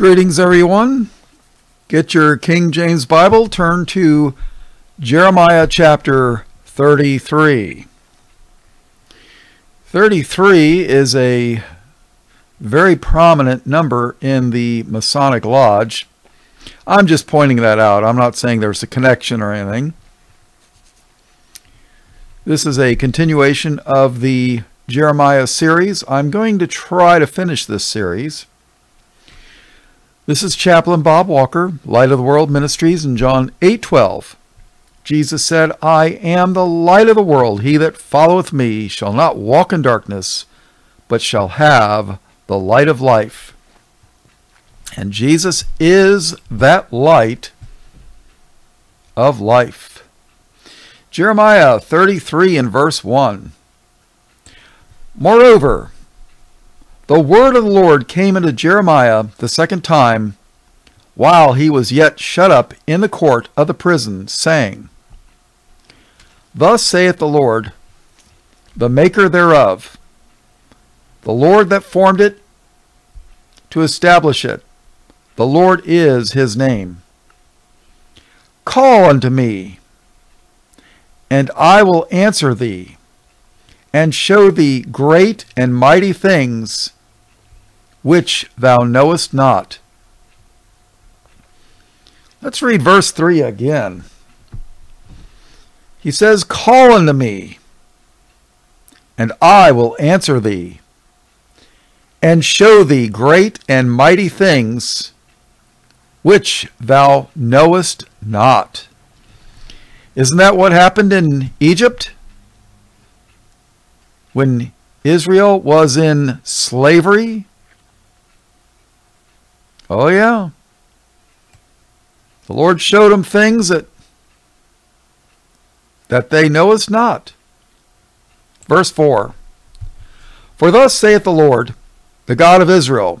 Greetings, everyone. Get your King James Bible, turn to Jeremiah chapter 33. 33 is a very prominent number in the Masonic Lodge. I'm just pointing that out. I'm not saying there's a connection or anything. This is a continuation of the Jeremiah series. I'm going to try to finish this series. This is Chaplain Bob Walker, Light of the World Ministries, in John 8:12. Jesus said, "I am the light of the world. He that followeth me shall not walk in darkness, but shall have the light of life." And Jesus is that light of life. Jeremiah 33 and verse 1. Moreover, the word of the Lord came unto Jeremiah the second time, while he was yet shut up in the court of the prison, saying, Thus saith the Lord, the Maker thereof, the Lord that formed it to establish it, the Lord is his name. Call unto me, and I will answer thee, and show thee great and mighty things which thou knowest not. Let's read verse 3 again. He says, Call unto me, and I will answer thee, and show thee great and mighty things which thou knowest not. Isn't that what happened in Egypt? When Israel was in slavery Oh, yeah. The Lord showed them things that, that they know us not. Verse 4 For thus saith the Lord, the God of Israel,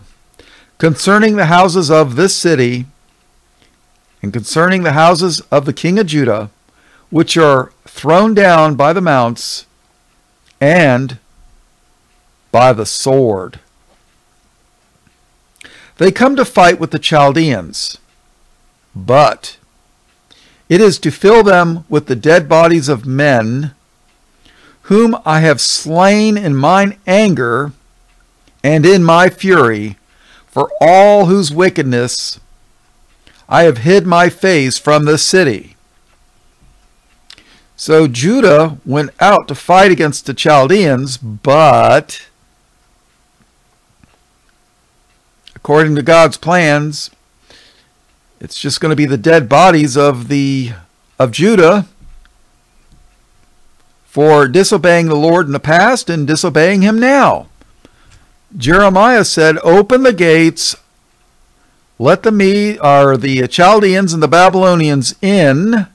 concerning the houses of this city, and concerning the houses of the king of Judah, which are thrown down by the mounts and by the sword. They come to fight with the Chaldeans, but it is to fill them with the dead bodies of men whom I have slain in mine anger and in my fury, for all whose wickedness I have hid my face from the city. So Judah went out to fight against the Chaldeans, but according to God's plans, it's just going to be the dead bodies of the of Judah for disobeying the Lord in the past and disobeying him now. Jeremiah said, "Open the gates, let the me are the Chaldeans and the Babylonians in,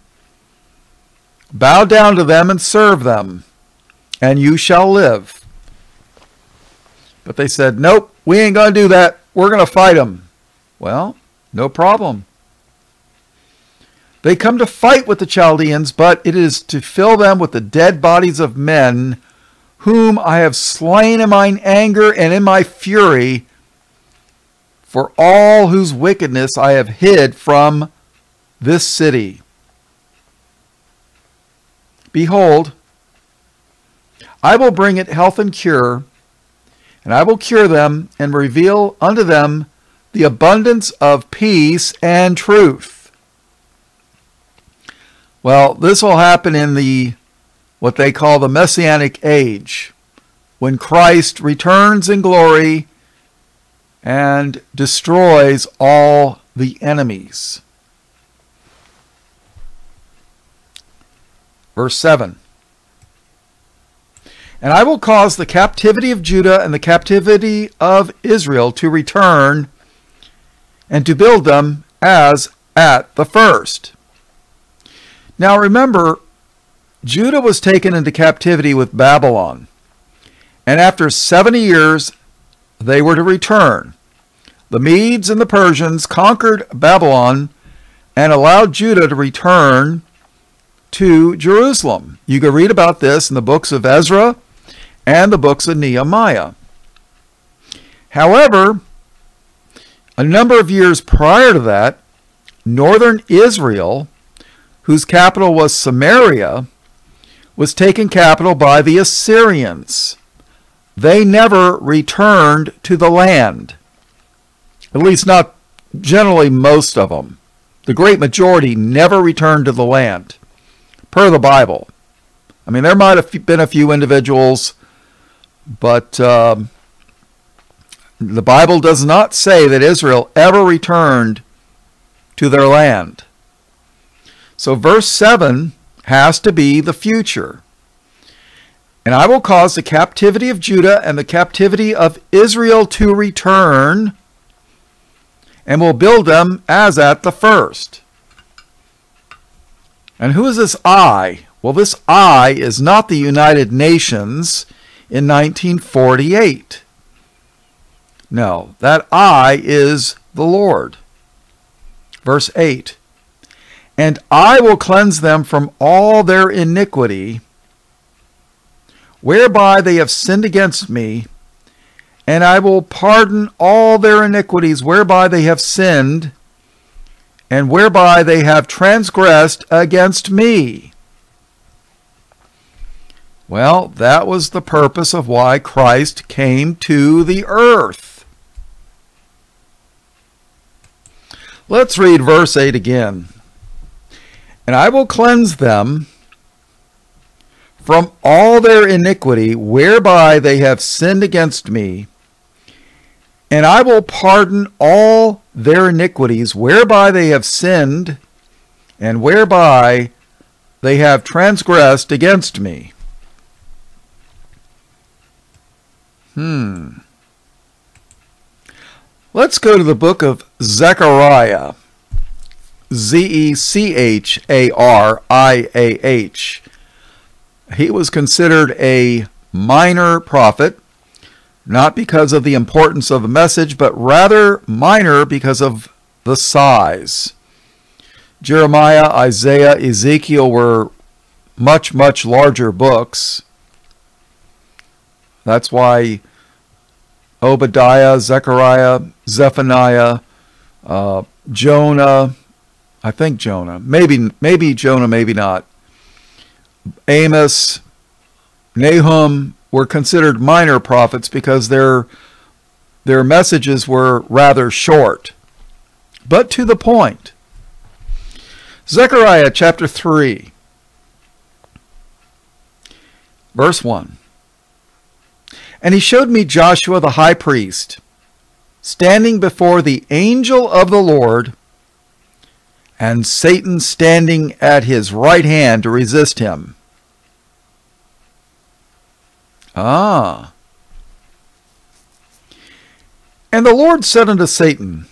bow down to them and serve them, and you shall live." But they said, "Nope, we ain't going to do that. We're going to fight them. Well, no problem. They come to fight with the Chaldeans, but it is to fill them with the dead bodies of men whom I have slain in mine anger and in my fury, for all whose wickedness I have hid from this city. Behold, I will bring it health and cure and I will cure them and reveal unto them the abundance of peace and truth. Well, this will happen in the what they call the messianic age, when Christ returns in glory and destroys all the enemies. Verse 7 and I will cause the captivity of Judah and the captivity of Israel to return and to build them as at the first. Now remember, Judah was taken into captivity with Babylon, and after 70 years they were to return. The Medes and the Persians conquered Babylon and allowed Judah to return to Jerusalem. You can read about this in the books of Ezra and the books of Nehemiah. However, A number of years prior to that, northern Israel, whose capital was Samaria, was taken capital by the Assyrians. They never returned to the land. At least not generally most of them. The great majority never returned to the land, per the Bible. I mean, there might have been a few individuals, but um, the Bible does not say that Israel ever returned to their land. So, verse 7 has to be the future. And I will cause the captivity of Judah and the captivity of Israel to return, and will build them as at the first. And who is this I? Well, this I is not the United Nations in 1948. No, that I is the Lord. Verse 8 And I will cleanse them from all their iniquity, whereby they have sinned against me, and I will pardon all their iniquities whereby they have sinned, and whereby they have transgressed against me. Well, that was the purpose of why Christ came to the earth. Let's read verse 8 again. And I will cleanse them from all their iniquity whereby they have sinned against me, and I will pardon all their iniquities whereby they have sinned, and whereby they have transgressed against me. Hmm. Let's go to the book of Zechariah. Z E C H A R I A H. He was considered a minor prophet, not because of the importance of the message, but rather minor because of the size. Jeremiah, Isaiah, Ezekiel were much, much larger books. That's why Obadiah, Zechariah, Zephaniah, uh, Jonah, I think Jonah, maybe maybe Jonah, maybe not. Amos, Nahum were considered minor prophets because their their messages were rather short, but to the point. Zechariah chapter 3, verse 1. And he showed me Joshua the high priest, standing before the angel of the Lord, and Satan standing at his right hand to resist him. Ah. And the Lord said unto Satan,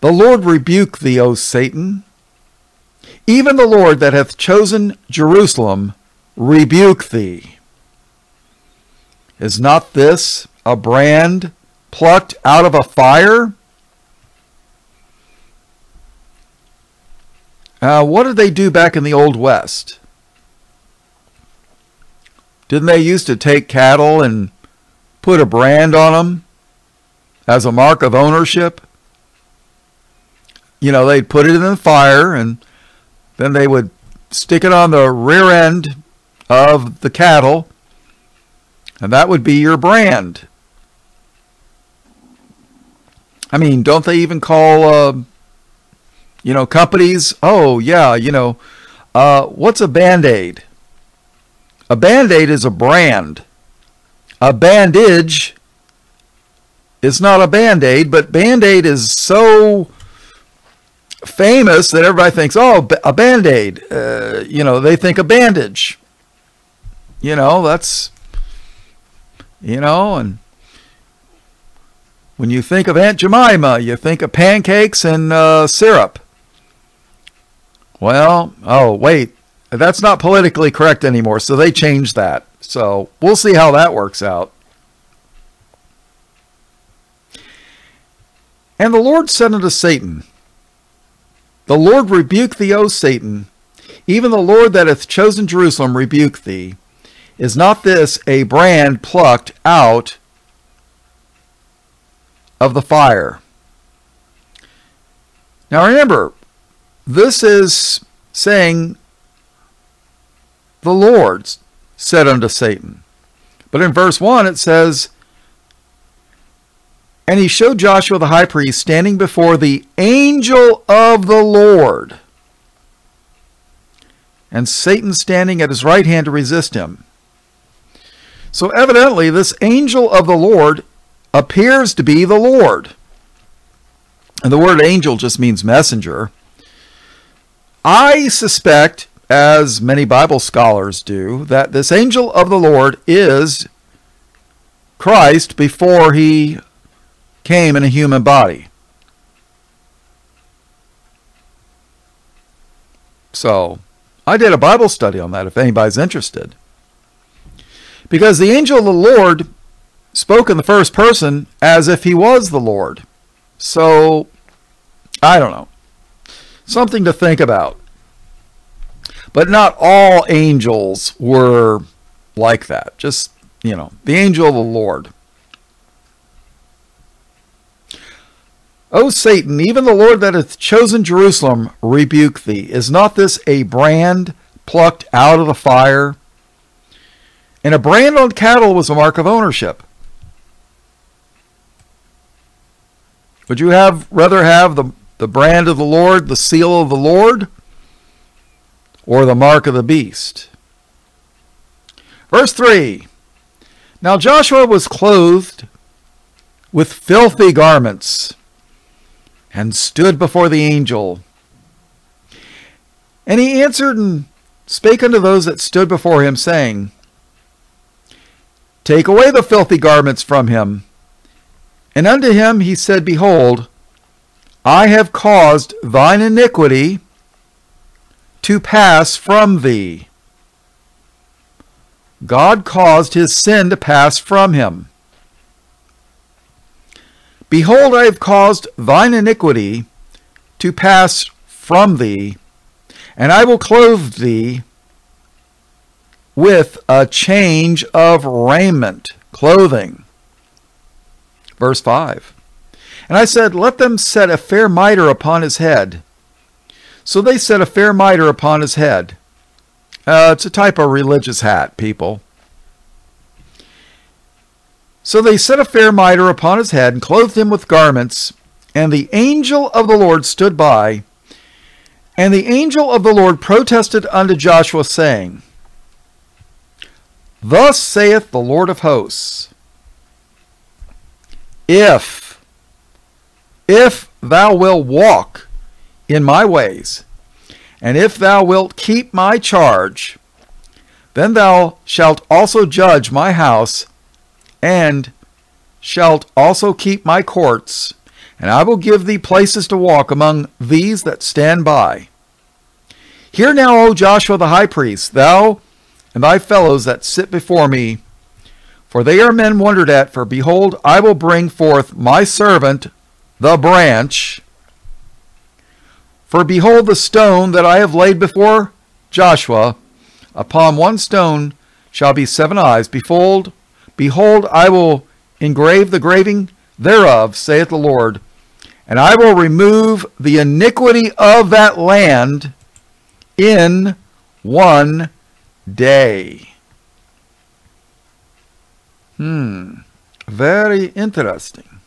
The Lord rebuke thee, O Satan. Even the Lord that hath chosen Jerusalem rebuke thee. Is not this a brand plucked out of a fire? Uh, what did they do back in the Old West? Didn't they used to take cattle and put a brand on them as a mark of ownership? You know, they'd put it in the fire and then they would stick it on the rear end of the cattle and that would be your brand. I mean, don't they even call, uh, you know, companies? Oh, yeah, you know, uh, what's a band aid? A band aid is a brand. A bandage is not a band aid, but band aid is so famous that everybody thinks, oh, a band aid. Uh, you know, they think a bandage. You know, that's you know, and when you think of Aunt Jemima, you think of pancakes and uh, syrup. Well, oh, wait, that's not politically correct anymore, so they changed that. So we'll see how that works out. And the Lord said unto Satan, The Lord rebuke thee, O Satan, even the Lord that hath chosen Jerusalem rebuke thee. Is not this a brand plucked out of the fire. Now remember, this is saying the Lord said unto Satan. But in verse 1 it says, And he showed Joshua the high priest standing before the angel of the Lord, and Satan standing at his right hand to resist him. So evidently, this angel of the Lord appears to be the Lord. And the word angel just means messenger. I suspect, as many Bible scholars do, that this angel of the Lord is Christ before he came in a human body. So, I did a Bible study on that if anybody's interested. Because the angel of the Lord spoke in the first person as if he was the Lord. So, I don't know. Something to think about. But not all angels were like that. Just, you know, the angel of the Lord. O Satan, even the Lord that hath chosen Jerusalem rebuke thee. Is not this a brand plucked out of the fire? And a brand on cattle was a mark of ownership. Would you have rather have the, the brand of the Lord, the seal of the Lord, or the mark of the beast? Verse 3 Now Joshua was clothed with filthy garments and stood before the angel. And he answered and spake unto those that stood before him, saying, Take away the filthy garments from him. And unto him he said, Behold, I have caused thine iniquity to pass from thee. God caused his sin to pass from him. Behold, I have caused thine iniquity to pass from thee, and I will clothe thee with a change of raiment, clothing. Verse 5. And I said, Let them set a fair mitre upon his head. So they set a fair mitre upon his head. Uh, it's a type of religious hat, people. So they set a fair mitre upon his head and clothed him with garments. And the angel of the Lord stood by. And the angel of the Lord protested unto Joshua, saying, Thus saith the Lord of hosts, if, if thou wilt walk in my ways, and if thou wilt keep my charge, then thou shalt also judge my house, and shalt also keep my courts, and I will give thee places to walk among these that stand by. Hear now, O Joshua the high priest, thou and thy fellows that sit before me, for they are men wondered at, for behold, I will bring forth my servant, the branch. For behold, the stone that I have laid before Joshua, upon one stone shall be seven eyes. Behold, behold, I will engrave the graving thereof, saith the Lord, and I will remove the iniquity of that land in one day. Hmm, very interesting.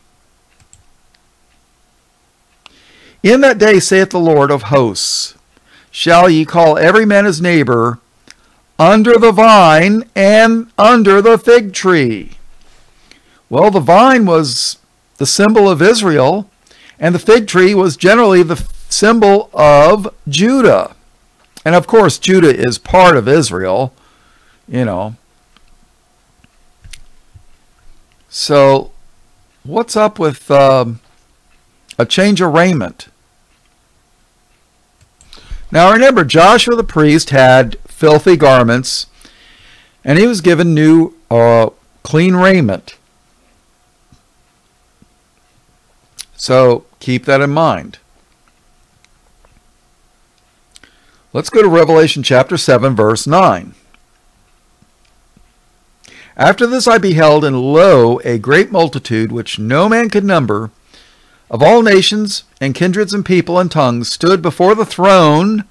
In that day, saith the Lord of hosts, shall ye call every man his neighbor under the vine and under the fig tree. Well, the vine was the symbol of Israel, and the fig tree was generally the symbol of Judah. And of course, Judah is part of Israel, you know. So, what's up with um, a change of raiment? Now remember, Joshua the priest had filthy garments, and he was given new, uh, clean raiment. So keep that in mind. Let's go to Revelation chapter 7, verse 9. After this I beheld, and lo, a great multitude, which no man could number, of all nations and kindreds and people and tongues, stood before the throne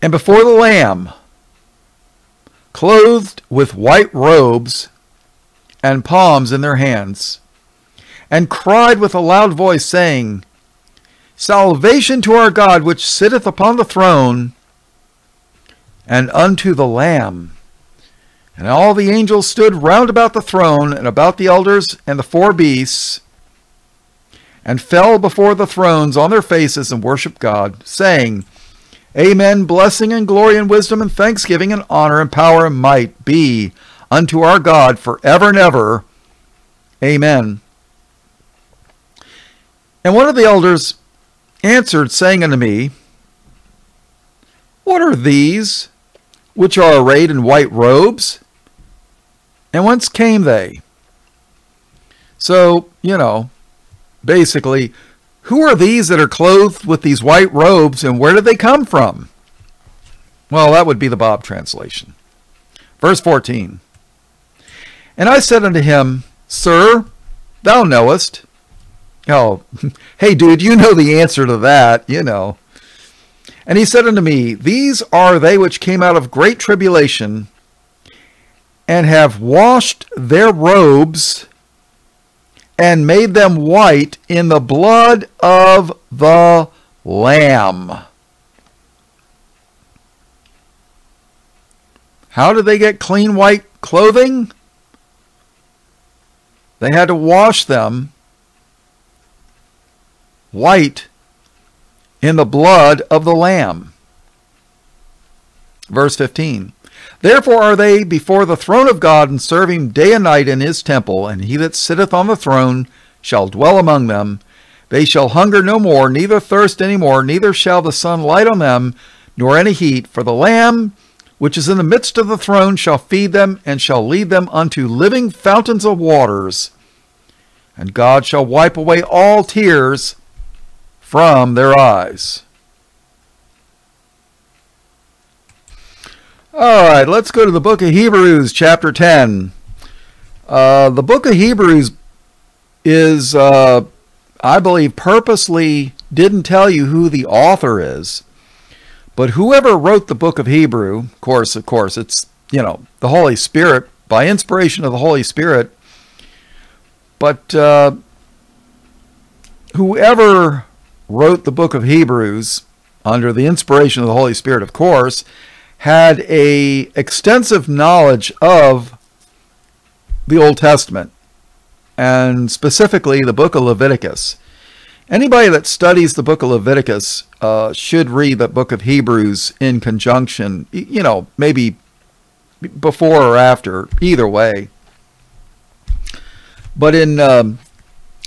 and before the Lamb, clothed with white robes and palms in their hands, and cried with a loud voice, saying, Salvation to our God, which sitteth upon the throne, and unto the Lamb. And all the angels stood round about the throne, and about the elders and the four beasts, and fell before the thrones on their faces and worshipped God, saying, Amen, blessing and glory and wisdom and thanksgiving and honor and power and might be unto our God for ever and ever. Amen. And one of the elders answered, saying unto me, What are these which are arrayed in white robes? And whence came they? So, you know, basically, who are these that are clothed with these white robes and where did they come from? Well, that would be the Bob translation. Verse 14 And I said unto him, Sir, thou knowest. Oh, hey, dude, you know the answer to that, you know. And he said unto me, These are they which came out of great tribulation and have washed their robes and made them white in the blood of the Lamb. How did they get clean white clothing? They had to wash them white in the blood of the Lamb. Verse 15 Therefore are they before the throne of God and serve him day and night in his temple, and he that sitteth on the throne shall dwell among them. They shall hunger no more, neither thirst any more, neither shall the sun light on them, nor any heat. For the Lamb which is in the midst of the throne shall feed them, and shall lead them unto living fountains of waters. And God shall wipe away all tears from their eyes. All right, let's go to the book of Hebrews, chapter 10. Uh, the book of Hebrews is, uh, I believe, purposely didn't tell you who the author is. But whoever wrote the book of Hebrew, of course, of course, it's, you know, the Holy Spirit, by inspiration of the Holy Spirit. But uh, whoever wrote the book of Hebrews, under the inspiration of the Holy Spirit, of course, had a extensive knowledge of the Old Testament and specifically the book of Leviticus. Anybody that studies the book of Leviticus uh, should read the book of Hebrews in conjunction, you know, maybe before or after, either way. But in um,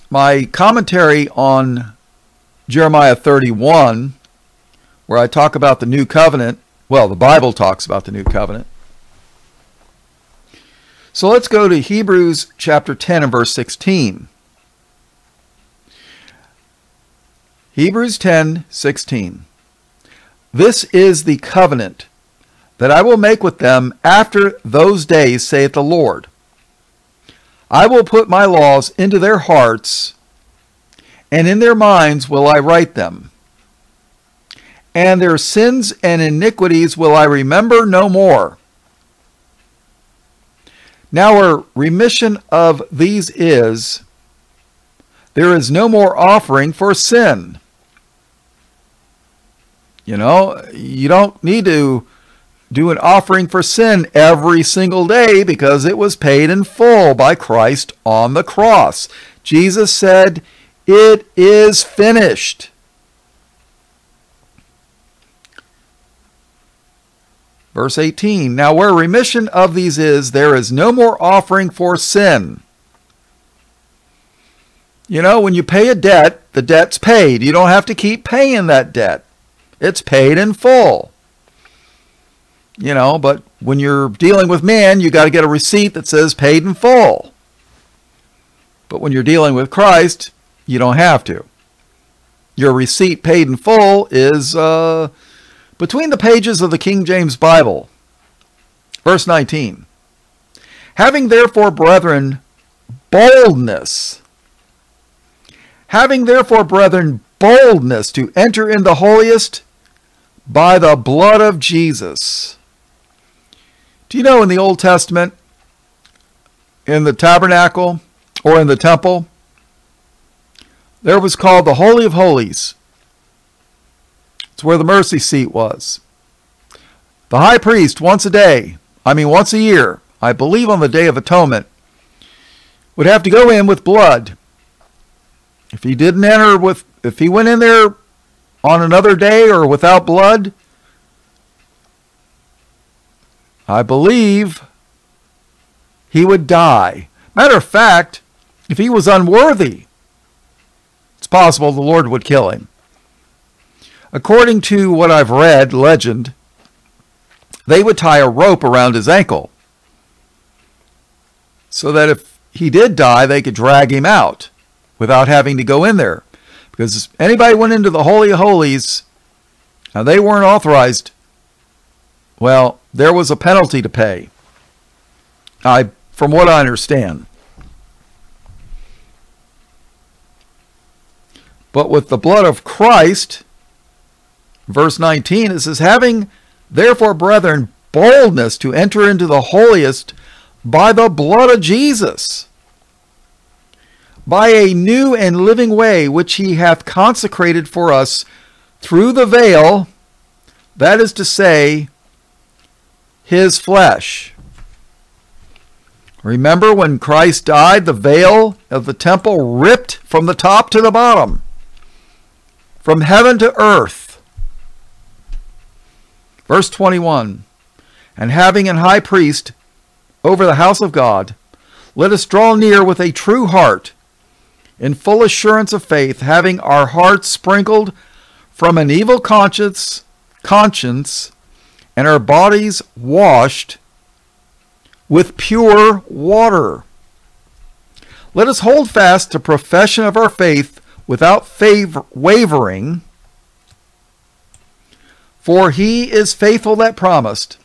my commentary on Jeremiah 31, where I talk about the new covenant, well, the Bible talks about the new covenant. So let's go to Hebrews chapter 10 and verse 16. Hebrews 10 16. This is the covenant that I will make with them after those days, saith the Lord. I will put my laws into their hearts, and in their minds will I write them and their sins and iniquities will I remember no more. Now, a remission of these is there is no more offering for sin. You know, you don't need to do an offering for sin every single day because it was paid in full by Christ on the cross. Jesus said, It is finished. Verse 18 Now where remission of these is, there is no more offering for sin. You know, when you pay a debt, the debt's paid. You don't have to keep paying that debt, it's paid in full. You know, but when you're dealing with man, you got to get a receipt that says paid in full. But when you're dealing with Christ, you don't have to. Your receipt paid in full is uh, between the pages of the King James Bible. Verse 19 Having therefore, brethren, boldness, having therefore, brethren, boldness to enter in the holiest by the blood of Jesus. Do you know in the Old Testament, in the tabernacle or in the temple, there was called the Holy of Holies. It's where the mercy seat was. The high priest, once a day, I mean once a year, I believe on the Day of Atonement, would have to go in with blood. If he didn't enter with, if he went in there on another day or without blood, I believe he would die. Matter of fact, if he was unworthy, possible the Lord would kill him. According to what I've read, legend, they would tie a rope around his ankle so that if he did die, they could drag him out without having to go in there. Because anybody went into the Holy of Holies, now they weren't authorized. Well, there was a penalty to pay. I, from what I understand. But with the blood of Christ, verse 19, it says, Having therefore, brethren, boldness to enter into the holiest by the blood of Jesus by a new and living way which he hath consecrated for us through the veil, that is to say, his flesh. Remember when Christ died, the veil of the temple ripped from the top to the bottom, from heaven to earth. Verse 21 And having an high priest over the house of God, let us draw near with a true heart in full assurance of faith, having our hearts sprinkled from an evil conscience, conscience, and our bodies washed with pure water. Let us hold fast to profession of our faith without favor, wavering, for he is faithful that promised.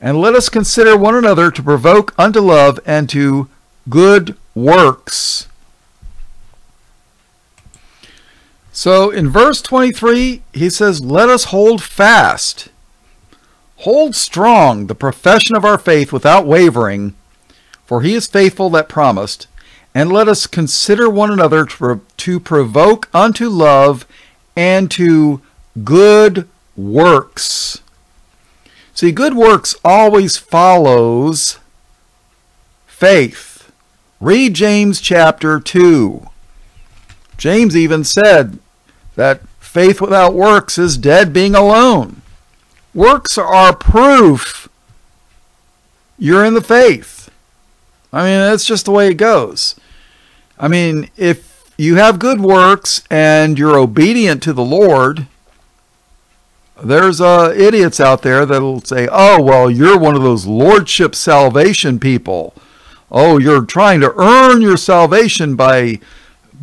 And let us consider one another to provoke unto love and to good works So in verse 23, he says, Let us hold fast, hold strong the profession of our faith without wavering, for he is faithful that promised. And let us consider one another to, provoke unto love and to good works. See, good works always follows faith. Read James chapter 2. James even said that faith without works is dead being alone. Works are proof you're in the faith. I mean, that's just the way it goes. I mean, if you have good works and you're obedient to the Lord, there's uh, idiots out there that'll say, oh, well, you're one of those lordship salvation people. Oh, you're trying to earn your salvation by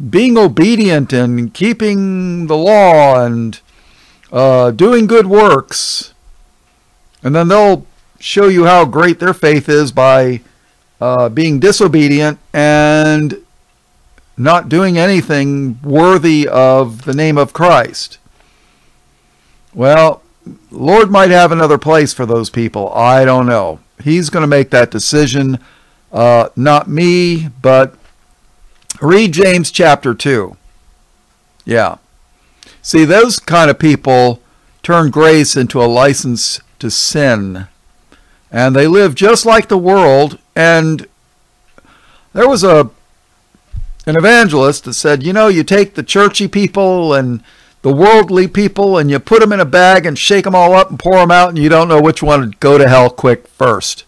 being obedient and keeping the law and uh, doing good works. And then they'll show you how great their faith is by uh, being disobedient and not doing anything worthy of the name of Christ. Well, Lord might have another place for those people. I don't know. He's going to make that decision. Uh, not me, but Read James chapter 2. Yeah. See, those kind of people turn grace into a license to sin. And they live just like the world. And there was a an evangelist that said, you know, you take the churchy people and the worldly people and you put them in a bag and shake them all up and pour them out and you don't know which one would go to hell quick first.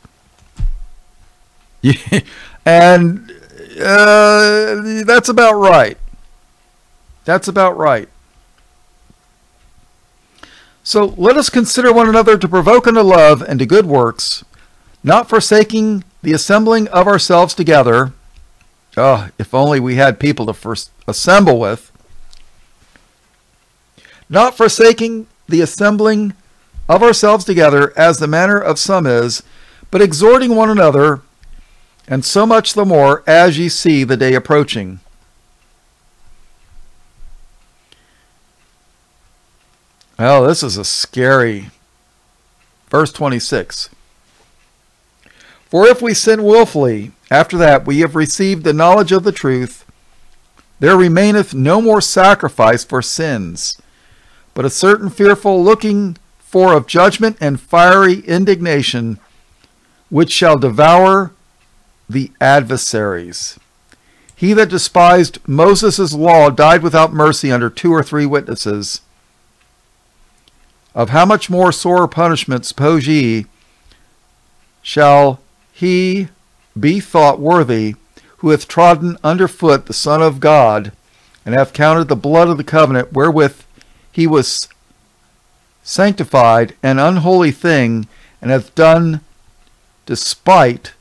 and uh, that's about right. That's about right. So let us consider one another to provoke unto love and to good works, not forsaking the assembling of ourselves together. Oh, if only we had people to first assemble with. Not forsaking the assembling of ourselves together, as the manner of some is, but exhorting one another, and so much the more as ye see the day approaching. Well, this is a scary verse 26. For if we sin wilfully, after that we have received the knowledge of the truth, there remaineth no more sacrifice for sins, but a certain fearful looking for of judgment and fiery indignation, which shall devour the adversaries. He that despised Moses' law died without mercy under two or three witnesses. Of how much more sore punishment, suppose ye, shall he be thought worthy who hath trodden under foot the Son of God, and hath counted the blood of the covenant wherewith he was sanctified an unholy thing, and hath done despite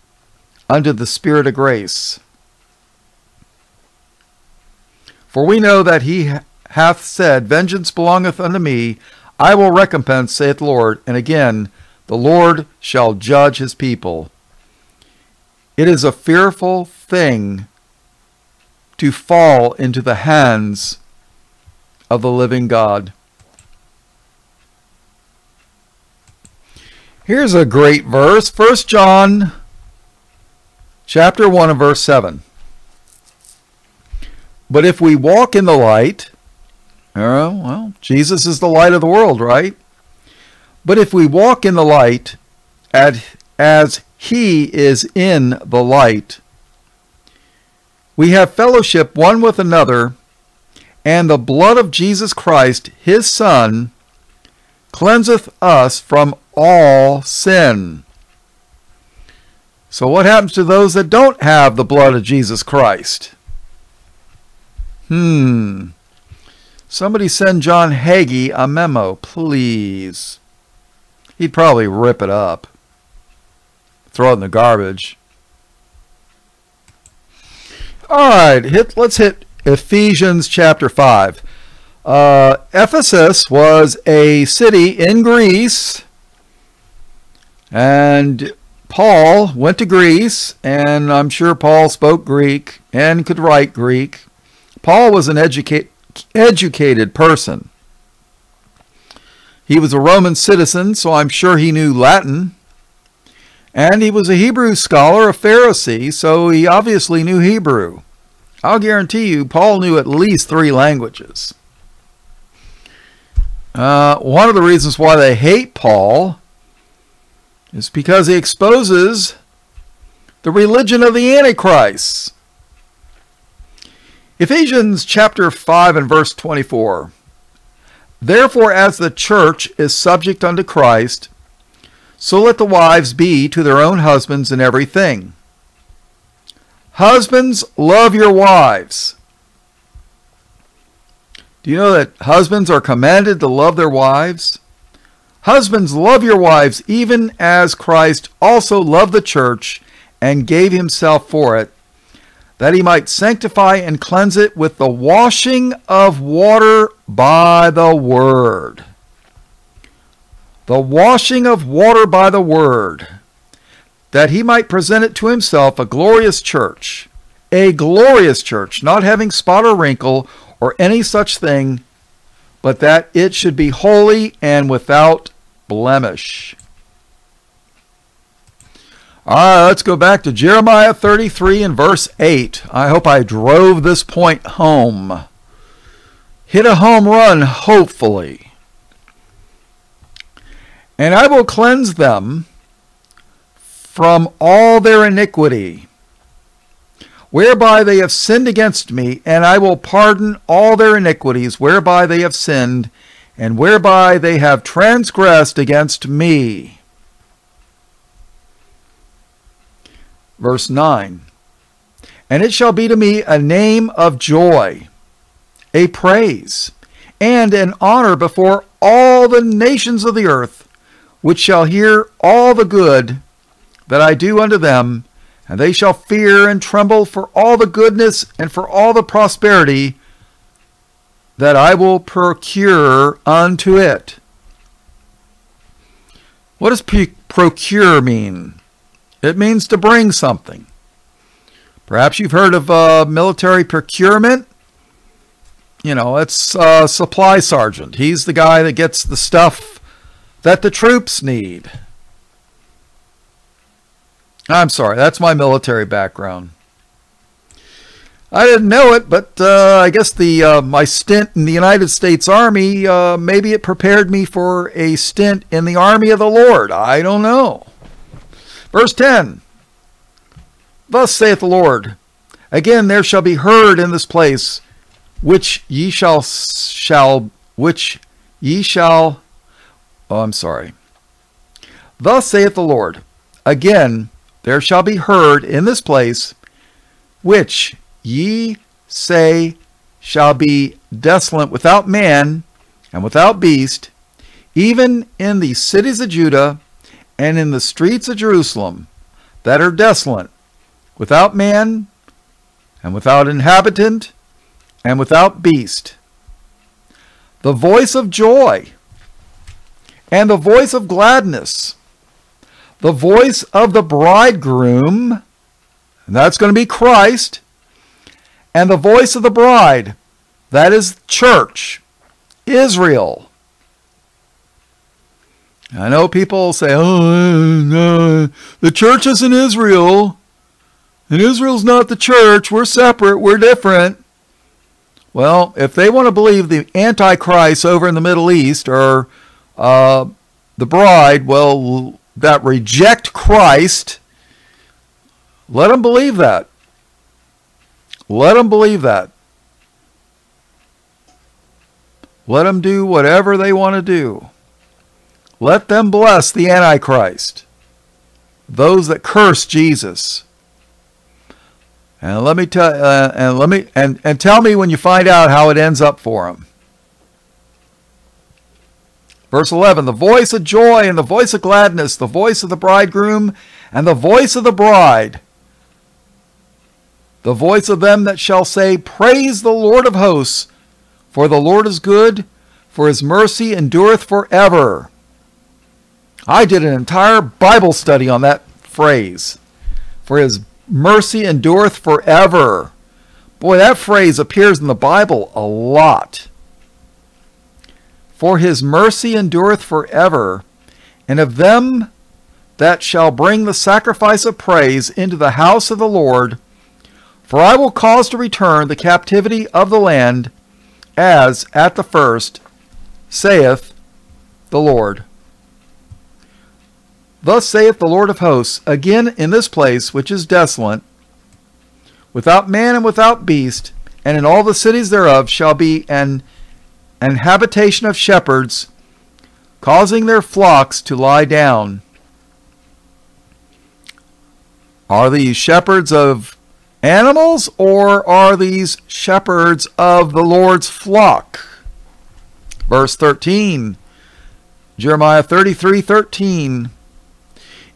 unto the Spirit of grace. For we know that he hath said, Vengeance belongeth unto me, I will recompense, saith the Lord. And again, the Lord shall judge his people. It is a fearful thing to fall into the hands of the living God. Here's a great verse, 1 John chapter 1 and verse 7. But if we walk in the light, uh, well, Jesus is the light of the world, right? But if we walk in the light at, as he is in the light, we have fellowship one with another, and the blood of Jesus Christ, his Son, cleanseth us from all sin. So, what happens to those that don't have the blood of Jesus Christ? Hmm. Somebody send John Hagee a memo, please. He'd probably rip it up, throw it in the garbage. All right, hit, let's hit Ephesians chapter 5. Uh, Ephesus was a city in Greece, and Paul went to Greece, and I'm sure Paul spoke Greek and could write Greek. Paul was an educate, educated person. He was a Roman citizen, so I'm sure he knew Latin. And he was a Hebrew scholar, a Pharisee, so he obviously knew Hebrew. I'll guarantee you, Paul knew at least three languages. Uh, one of the reasons why they hate Paul is because he exposes the religion of the Antichrist. Ephesians chapter 5 and verse 24. Therefore, as the church is subject unto Christ, so let the wives be to their own husbands in everything. Husbands, love your wives do you know that husbands are commanded to love their wives? Husbands, love your wives, even as Christ also loved the church and gave himself for it, that he might sanctify and cleanse it with the washing of water by the word. The washing of water by the word, that he might present it to himself a glorious church, a glorious church, not having spot or wrinkle or any such thing, but that it should be holy and without blemish. All right, let's go back to Jeremiah 33 and verse 8. I hope I drove this point home. Hit a home run, hopefully. And I will cleanse them from all their iniquity whereby they have sinned against me, and I will pardon all their iniquities whereby they have sinned, and whereby they have transgressed against me. Verse 9 And it shall be to me a name of joy, a praise, and an honor before all the nations of the earth, which shall hear all the good that I do unto them and they shall fear and tremble for all the goodness and for all the prosperity that I will procure unto it. What does procure mean? It means to bring something. Perhaps you've heard of uh, military procurement. You know, it's uh, supply sergeant. He's the guy that gets the stuff that the troops need. I'm sorry, that's my military background. I didn't know it, but uh, I guess the uh, my stint in the United States Army uh, maybe it prepared me for a stint in the army of the Lord. I don't know. Verse 10. Thus saith the Lord, again there shall be heard in this place which ye shall shall which ye shall Oh, I'm sorry. Thus saith the Lord, again there shall be heard in this place which ye say shall be desolate without man and without beast, even in the cities of Judah and in the streets of Jerusalem that are desolate, without man and without inhabitant and without beast. The voice of joy and the voice of gladness, the voice of the bridegroom, and that's going to be Christ, and the voice of the bride, that is church, Israel. I know people say, oh, no, the church is in Israel, and Israel's not the church. We're separate, we're different. Well, if they want to believe the Antichrist over in the Middle East or uh, the bride, well, that reject Christ, let them believe that. Let them believe that. Let them do whatever they want to do. Let them bless the Antichrist, those that curse Jesus. And let me tell uh, and let me and, and tell me when you find out how it ends up for them. Verse 11 The voice of joy and the voice of gladness, the voice of the bridegroom and the voice of the bride the voice of them that shall say, Praise the Lord of hosts, for the Lord is good, for his mercy endureth forever. I did an entire Bible study on that phrase. For his mercy endureth forever. Boy, that phrase appears in the Bible a lot. For his mercy endureth forever, and of them that shall bring the sacrifice of praise into the house of the Lord, for I will cause to return the captivity of the land as at the first, saith the Lord. Thus saith the Lord of hosts, again in this place which is desolate, without man and without beast, and in all the cities thereof shall be an, an habitation of shepherds, causing their flocks to lie down. Are these shepherds of animals, or are these shepherds of the Lord's flock? Verse 13, Jeremiah 33 13.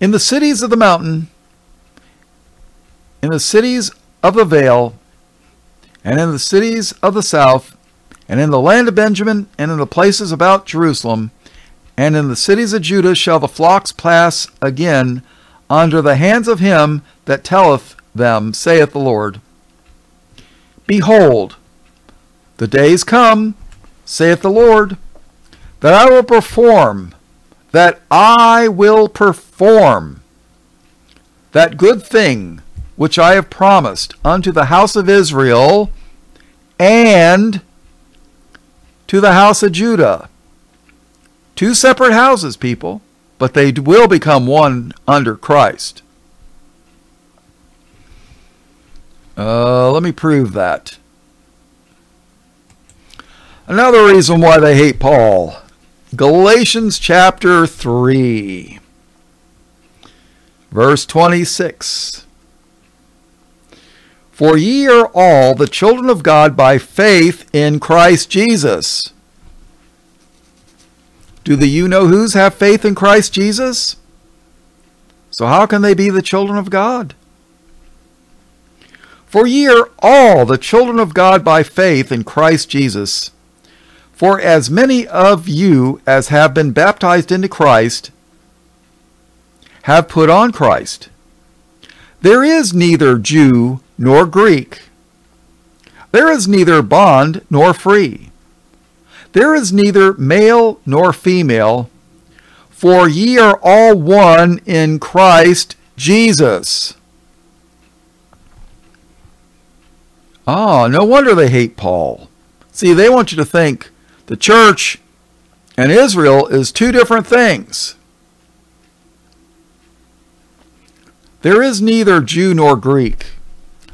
In the cities of the mountain, in the cities of the vale, and in the cities of the south, and in the land of Benjamin, and in the places about Jerusalem, and in the cities of Judah shall the flocks pass again under the hands of him that telleth them, saith the Lord. Behold, the days come, saith the Lord, that I will perform, that I will perform that good thing which I have promised unto the house of Israel and to the house of Judah. Two separate houses, people, but they will become one under Christ. Uh, let me prove that. Another reason why they hate Paul. Galatians chapter 3, verse 26. For ye are all the children of God by faith in Christ Jesus. Do the you know who's have faith in Christ Jesus? So how can they be the children of God? For ye are all the children of God by faith in Christ Jesus. For as many of you as have been baptized into Christ have put on Christ. There is neither Jew nor Greek. There is neither bond nor free. There is neither male nor female, for ye are all one in Christ Jesus. Ah, no wonder they hate Paul. See, they want you to think the church and Israel is two different things. There is neither Jew nor Greek.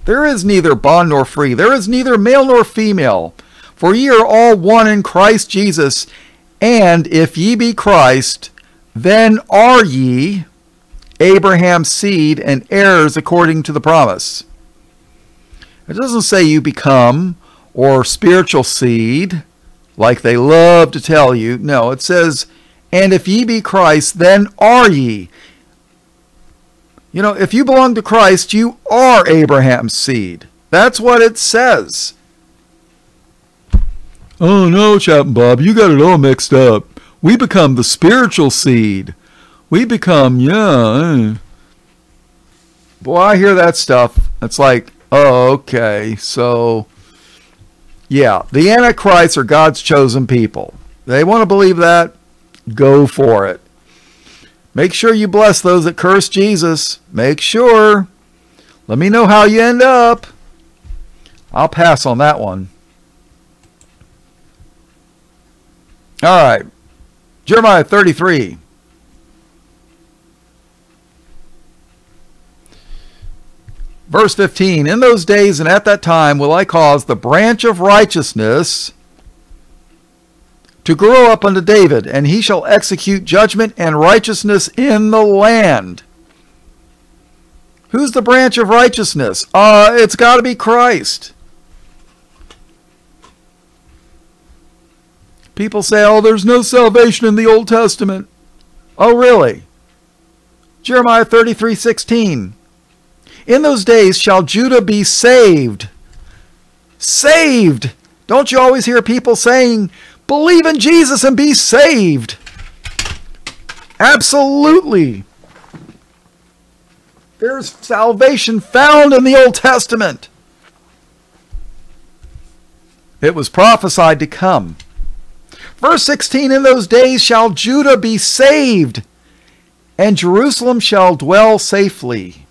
There is neither bond nor free. There is neither male nor female. For ye are all one in Christ Jesus. And if ye be Christ, then are ye Abraham's seed and heirs according to the promise. It doesn't say you become or spiritual seed like they love to tell you. No, it says, and if ye be Christ, then are ye. You know, if you belong to Christ, you are Abraham's seed. That's what it says. Oh no, Chaplain Bob, you got it all mixed up. We become the spiritual seed. We become, yeah. Boy, I hear that stuff. It's like, oh, okay, so, yeah, the Antichrists are God's chosen people. They want to believe that? Go for it. Make sure you bless those that curse Jesus. Make sure. Let me know how you end up. I'll pass on that one. All right. Jeremiah 33. Verse 15 In those days and at that time will I cause the branch of righteousness to grow up unto David, and he shall execute judgment and righteousness in the land. Who's the branch of righteousness? Uh, it's got to be Christ. People say, oh, there's no salvation in the Old Testament. Oh, really? Jeremiah 33 16. In those days shall Judah be saved. Saved! Don't you always hear people saying, Believe in Jesus and be saved. Absolutely. There's salvation found in the Old Testament. It was prophesied to come. Verse 16 In those days shall Judah be saved, and Jerusalem shall dwell safely.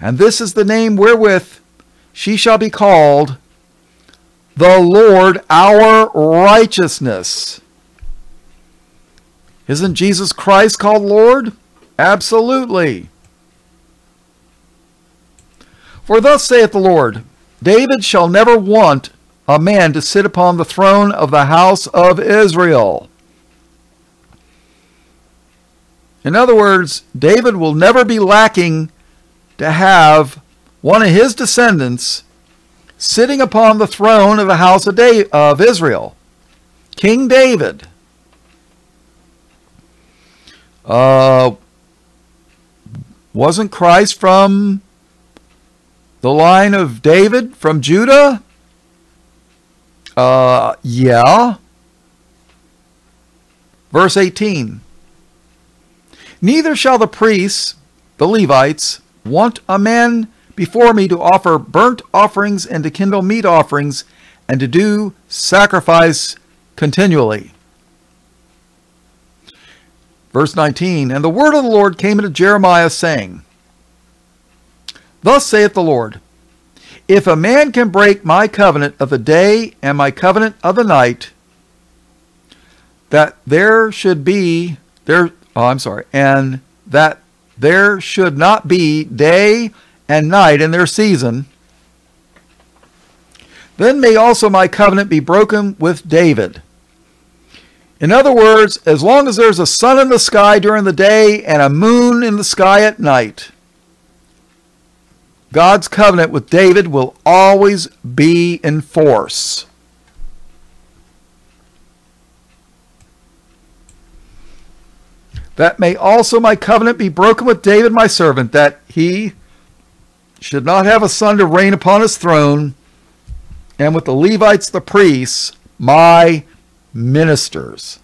And this is the name wherewith she shall be called the Lord our righteousness. Isn't Jesus Christ called Lord? Absolutely. For thus saith the Lord David shall never want a man to sit upon the throne of the house of Israel. In other words, David will never be lacking to have one of his descendants sitting upon the throne of the house of, of Israel. King David. Uh, wasn't Christ from the line of David from Judah? Uh, yeah. Verse 18 Neither shall the priests, the Levites, want a man before me to offer burnt offerings and to kindle meat offerings and to do sacrifice continually. Verse 19 And the word of the Lord came unto Jeremiah, saying, Thus saith the Lord, If a man can break my covenant of the day and my covenant of the night, that there should be there oh I'm sorry, and that there should not be day and night in their season. Then may also my covenant be broken with David. In other words, as long as there's a sun in the sky during the day and a moon in the sky at night, God's covenant with David will always be in force. That may also my covenant be broken with David my servant, that he should not have a son to reign upon his throne, and with the Levites the priests, my ministers.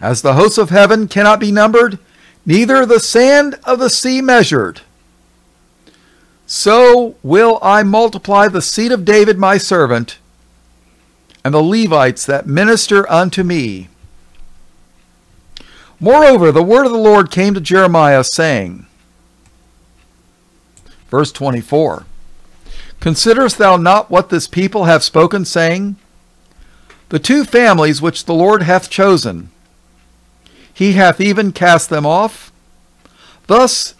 As the hosts of heaven cannot be numbered, neither the sand of the sea measured. so will I multiply the seed of David my servant, and the Levites that minister unto me. Moreover, the word of the Lord came to Jeremiah, saying, Verse 24 Considerest thou not what this people have spoken, saying, The two families which the Lord hath chosen, he hath even cast them off? Thus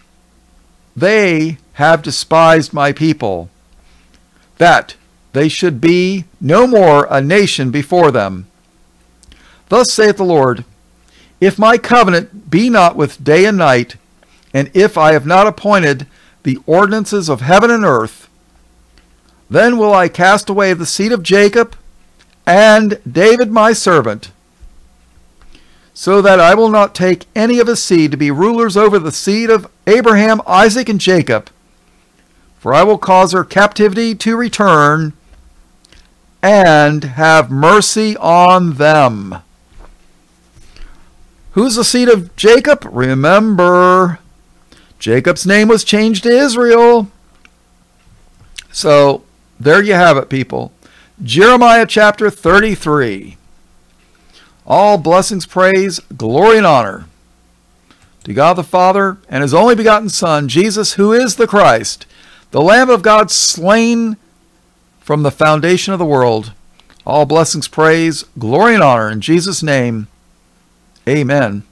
they have despised my people, that they should be no more a nation before them. Thus saith the Lord, If my covenant be not with day and night, and if I have not appointed the ordinances of heaven and earth, then will I cast away the seed of Jacob and David my servant, so that I will not take any of his seed to be rulers over the seed of Abraham, Isaac, and Jacob. For I will cause their captivity to return and have mercy on them. Who's the seed of Jacob? Remember, Jacob's name was changed to Israel. So there you have it, people. Jeremiah chapter 33. All blessings, praise, glory, and honor to God the Father and His only begotten Son, Jesus, who is the Christ, the Lamb of God slain from the foundation of the world. All blessings, praise, glory, and honor in Jesus' name. Amen.